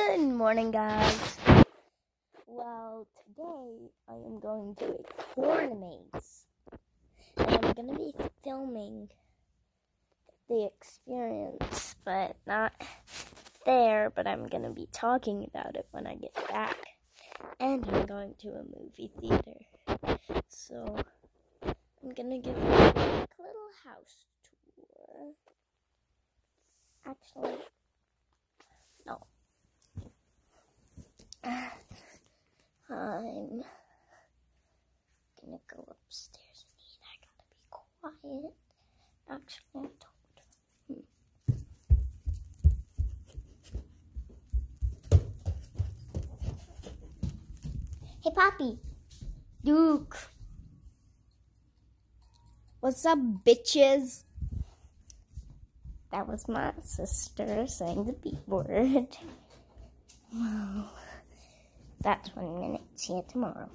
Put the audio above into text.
Good morning, guys. Well, today I am going to a maze. And I'm going to be filming the experience, but not there, but I'm going to be talking about it when I get back. And I'm going to a movie theater. So, I'm going to give you a quick little house tour. Actually, I'm gonna go upstairs and eat. I gotta be quiet. Actually, I hmm. Hey, Poppy. Duke. What's up, bitches? That was my sister saying the B word. That's 20 minutes. See you tomorrow.